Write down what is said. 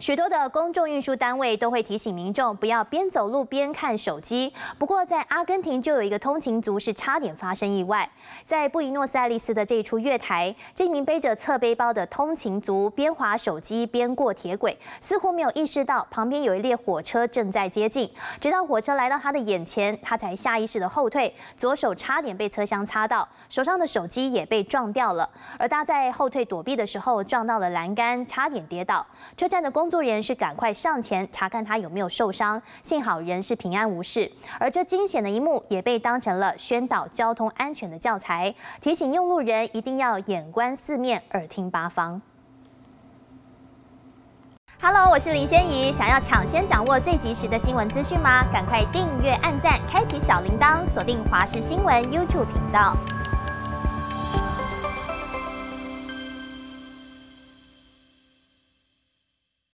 许多的公众运输单位都会提醒民众不要边走路边看手机。不过，在阿根廷就有一个通勤族是差点发生意外。在布宜诺斯艾利斯的这一处月台，这名背着侧背包的通勤族边滑手机边过铁轨，似乎没有意识到旁边有一列火车正在接近。直到火车来到他的眼前，他才下意识的后退，左手差点被车厢擦到，手上的手机也被撞掉了。而他在后退躲避的时候撞到了栏杆，差点跌倒。车站的工工作人员是赶快上前查看他有没有受伤，幸好人是平安无事。而这惊险的一幕也被当成了宣导交通安全的教材，提醒用路人一定要眼观四面，耳听八方。Hello，我是林仙怡，想要抢先掌握最及时的新闻资讯吗？赶快订阅、按赞、开启小铃铛，锁定华视新闻 YouTube 频道。